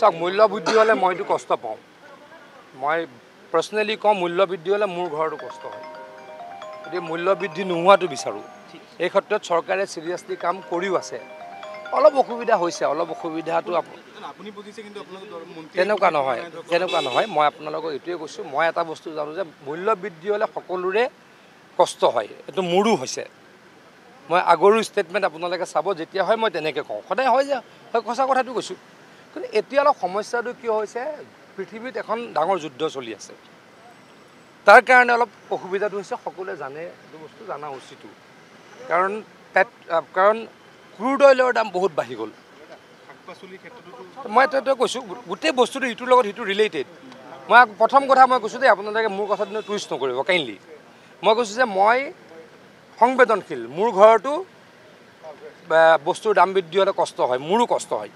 চাওক মূল্য বৃদ্ধি হ'লে মইতো কষ্ট পাওঁ। মই পাৰ্চনেলি কওঁ মূল্য বৃদ্ধি হ'লে মোৰ ঘৰতো কষ্ট হয়। গতিকে মূল্য বৃদ্ধি নোহোৱাটো বিচাৰোঁ। এই ক্ষেত্ৰত চৰকাৰে চিৰিয়াছলি কাম কৰিও আছে। অলপ অসুবিধা হৈছে অলপ অসুবিধাটো তেনেকুৱা নহয়। তেনেকুৱা নহয়। মই আপোনালোকক এইটোৱে কৈছোঁ মই এটা বস্তু জানো যে মূল্য বৃদ্ধি হ'লে সকলোৰে কষ্ট হয়। এইটো মোৰো হৈছে। মই আগৰো ষ্টেটমেণ্ট আপোনালোকে চাব যেতিয়া হয় মই তেনেকৈ কওঁ। সদায় হয় যে হয় সঁচা কথাটো কৈছোঁ। কিন্তু এতিয়া অলপ সমস্যাটো কিয় হৈছে পৃথিৱীত এখন ডাঙৰ যুদ্ধ চলি আছে। তাৰ কাৰণে অলপ অসুবিধাটো হৈছে সকলোৱে জানে এইটো বস্তু জানা উচিতো। কাৰণ পেট কাৰণ ক্ৰুড অইলৰ দাম বহুত বাঢ়ি গ'ল। মই এইটো কৈছোঁ গোটেই বস্তুটো ইটোৰ লগত সিটো ৰিলেটেড মই প্ৰথম কথা মই কৈছোঁ যে আপোনালোকে মোৰ কথাটো টুইষ্ট নকৰিব কাইণ্ডলি মই কৈছোঁ যে মই সংবেদনশীল মোৰ ঘৰতো বস্তুৰ দাম বৃদ্ধি হ'লে কষ্ট হয় মোৰো কষ্ট হয়।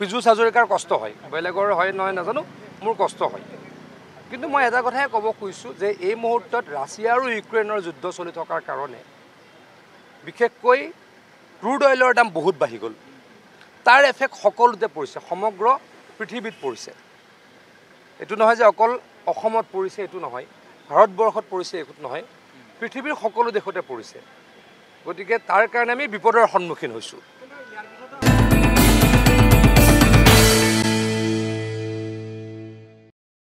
পীযুষ হাজৰিকাৰ কষ্ট হয়। বেলেগৰ হয় নহয় নাজানো মোৰ কষ্ট হয়। কিন্তু মই এটা কথাই ক'ব খুজিছোঁ যে এই মুহূৰ্তত ৰাছিয়া আৰু ইউক্ৰেইনৰ যুদ্ধ চলি থকাৰ কাৰণে বিশেষকৈ ক্ৰুড অইলৰ দাম বহুত বাঢ়ি গ'ল। তাৰ এফেক্ট সকলোতে পৰিছে সমগ্ৰ পৃথিৱীত পৰিছে। এইটো নহয় যে অকল অসমত পৰিছে এইটো নহয়। ভাৰতবৰ্ষত পৰিছে এইটো নহয়। পৃথিৱীৰ সকলো দেশতে পৰিছে। গতিকে তাৰ কাৰণে আমি বিপদৰ সন্মুখীন হৈছোঁ।